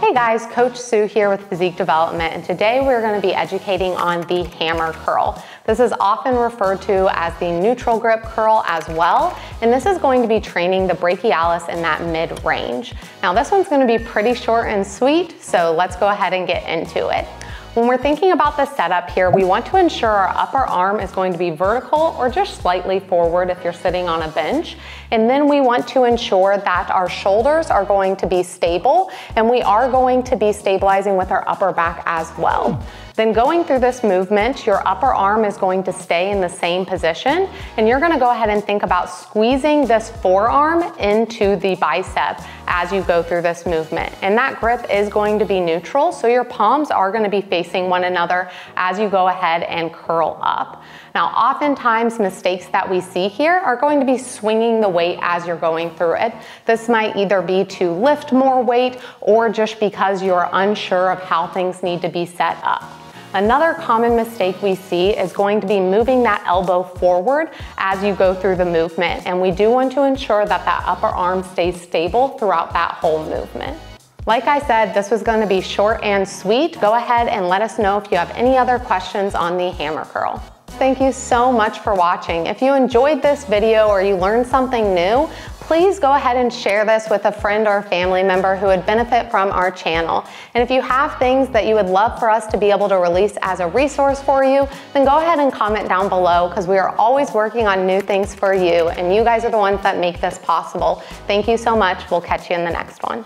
Hey guys, Coach Sue here with Physique Development, and today we're going to be educating on the hammer curl. This is often referred to as the neutral grip curl as well, and this is going to be training the brachialis in that mid range. Now this one's going to be pretty short and sweet, so let's go ahead and get into it. When we're thinking about the setup here, we want to ensure our upper arm is going to be vertical or just slightly forward if you're sitting on a bench. And then we want to ensure that our shoulders are going to be stable and we are going to be stabilizing with our upper back as well. Then going through this movement, your upper arm is going to stay in the same position and you're gonna go ahead and think about squeezing this forearm into the bicep as you go through this movement. And that grip is going to be neutral, so your palms are gonna be facing one another as you go ahead and curl up. Now, oftentimes mistakes that we see here are going to be swinging the weight as you're going through it. This might either be to lift more weight or just because you're unsure of how things need to be set up. Another common mistake we see is going to be moving that elbow forward as you go through the movement. And we do want to ensure that that upper arm stays stable throughout that whole movement. Like I said, this was gonna be short and sweet. Go ahead and let us know if you have any other questions on the hammer curl. Thank you so much for watching. If you enjoyed this video or you learned something new, please go ahead and share this with a friend or family member who would benefit from our channel. And if you have things that you would love for us to be able to release as a resource for you, then go ahead and comment down below because we are always working on new things for you and you guys are the ones that make this possible. Thank you so much. We'll catch you in the next one.